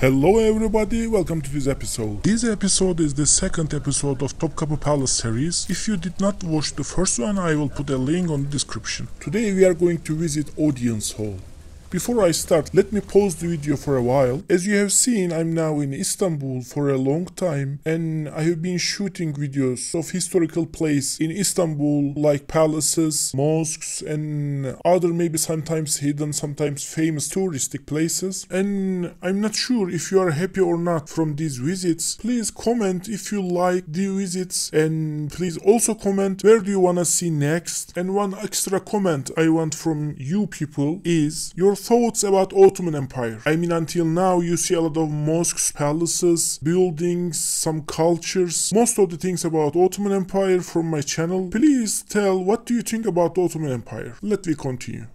Hello everybody, welcome to this episode. This episode is the second episode of Topkapı Palace series. If you did not watch the first one, I will put a link on the description. Today we are going to visit Audience Hall. Before I start, let me pause the video for a while. As you have seen, I'm now in Istanbul for a long time and I have been shooting videos of historical places in Istanbul like palaces, mosques and other maybe sometimes hidden, sometimes famous touristic places. And I'm not sure if you are happy or not from these visits. Please comment if you like the visits and please also comment where do you want to see next. And one extra comment I want from you people is your thoughts about Ottoman Empire. I mean, until now you see a lot of mosques, palaces, buildings, some cultures, most of the things about Ottoman Empire from my channel. Please tell what do you think about Ottoman Empire. Let me continue.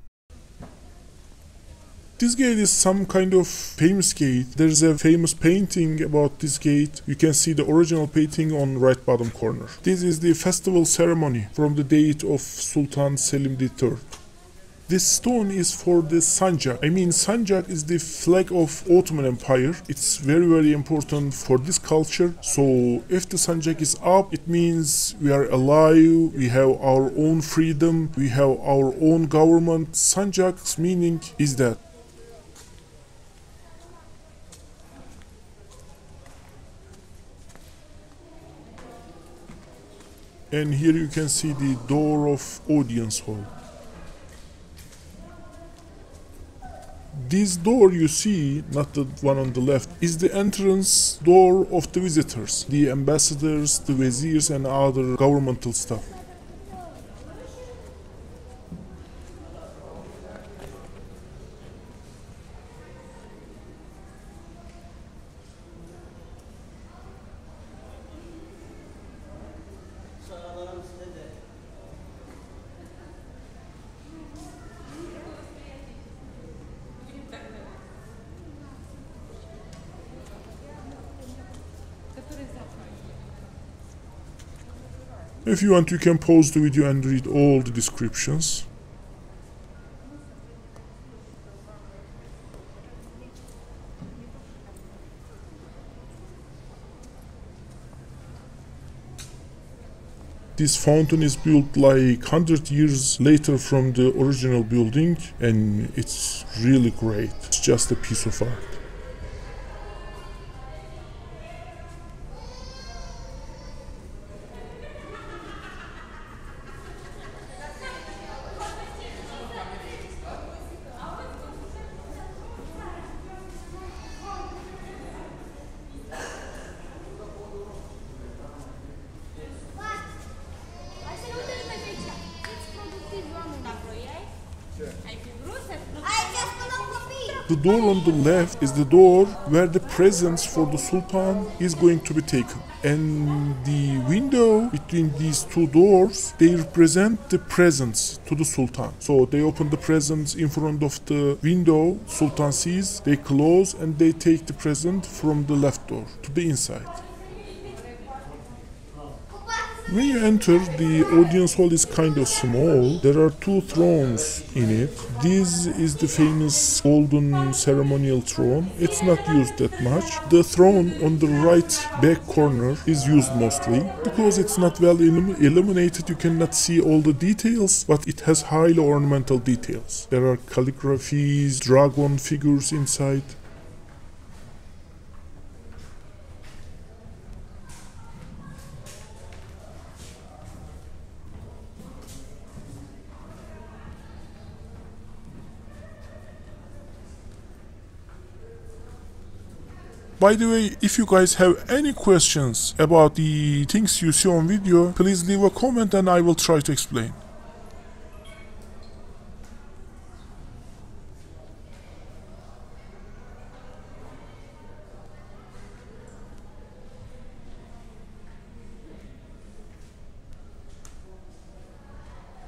This gate is some kind of famous gate. There's a famous painting about this gate. You can see the original painting on right bottom corner. This is the festival ceremony from the date of Sultan Selim III. This stone is for the Sanjak. I mean, Sanjak is the flag of Ottoman Empire. It's very, very important for this culture. So if the Sanjak is up, it means we are alive, we have our own freedom, we have our own government. Sanjak's meaning is that. And here you can see the door of audience hall. This door you see, not the one on the left, is the entrance door of the visitors, the ambassadors, the viziers and other governmental staff. If you want, you can pause the video and read all the descriptions. This fountain is built like 100 years later from the original building and it's really great. It's just a piece of art. The door on the left is the door where the presents for the Sultan is going to be taken. And the window between these two doors, they represent the presents to the Sultan. So they open the presents in front of the window, Sultan sees, they close and they take the present from the left door to the inside. When you enter, the audience hall is kind of small. There are two thrones in it. This is the famous golden ceremonial throne. It's not used that much. The throne on the right back corner is used mostly. Because it's not well illum illuminated, you cannot see all the details, but it has highly ornamental details. There are calligraphies, dragon figures inside. By the way, if you guys have any questions about the things you see on video, please leave a comment and I will try to explain.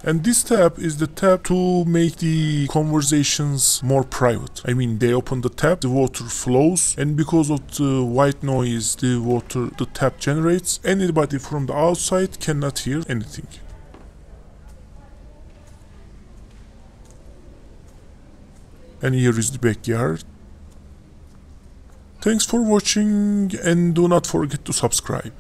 And this tab is the tab to make the conversations more private. I mean, they open the tab, the water flows, and because of the white noise the water, the tap generates, anybody from the outside cannot hear anything. And here is the backyard. Thanks for watching and do not forget to subscribe.